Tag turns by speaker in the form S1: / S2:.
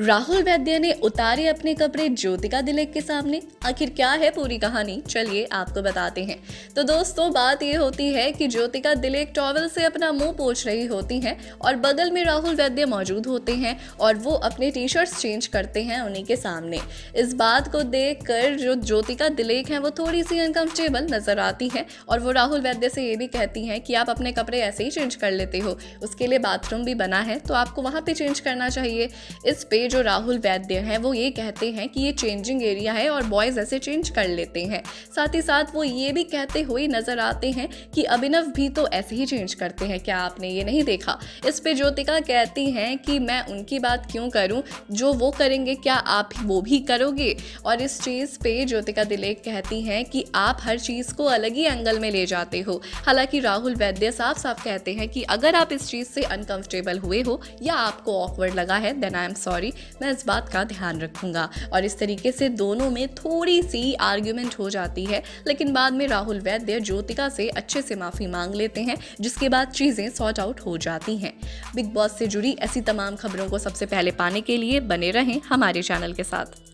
S1: राहुल वैद्य ने उतारे अपने कपड़े ज्योतिका दिलेक के सामने। आखिर क्या है पूरी कहानी? चलिए आपको बताते हैं। तो दोस्तों, बात ये होती है कि ज्योतिका दिलेक टॉवल से अपना मुँह पोछ रही होती हैं और बगल में राहुल वैद्य मौजूद होते हैं और वो अपने टी शर्ट्स चेंज करते हैं उन्हीं के सामने। इस बात को देख कर जो ज्योतिका दिलेक हैं, वो थोड़ी सी अनकम्फर्टेबल नज़र आती है और वो राहुल वैद्य से ये भी कहती हैं कि आप अपने कपड़े ऐसे ही चेंज कर लेते हो। उसके लिए बाथरूम भी बना है तो आपको वहाँ पर चेंज करना चाहिए। इस पे जो राहुल वैद्य हैं, वो ये कहते हैं कि ये चेंजिंग एरिया है और बॉयज़ ऐसे चेंज कर लेते हैं। साथ ही साथ वो ये भी कहते हुए नज़र आते हैं कि अभिनव भी तो ऐसे ही चेंज करते हैं। क्या आपने ये नहीं देखा? इस पे ज्योतिका कहती हैं कि मैं उनकी बात क्यों करूँ? जो वो करेंगे, क्या आप वो भी करोगे? और इस चीज़ पे ज्योतिका दिलेक कहती हैं कि आप हर चीज़ को अलग ही एंगल में ले जाते हो। हालाँकि राहुल वैद्य साफ़ साफ़ कहते हैं कि अगर आप इस चीज़ से अनकंफर्टेबल हुए हो या आपको ऑकवर्ड लगा है देन आई एम सॉरी मैं इस बात का ध्यान रखूँगा। और इस तरीके से दोनों में थोड़ी सी आर्ग्यूमेंट हो जाती है। लेकिन बाद में राहुल वैद्य ज्योतिका से अच्छे से माफ़ी मांग लेते हैं, जिसके बाद चीज़ें सॉर्ट आउट हो जाती हैं। बिग बॉस से जुड़ी ऐसी तमाम खबरों को सबसे पहले पाने के लिए बने रहें हमारे चैनल के साथ।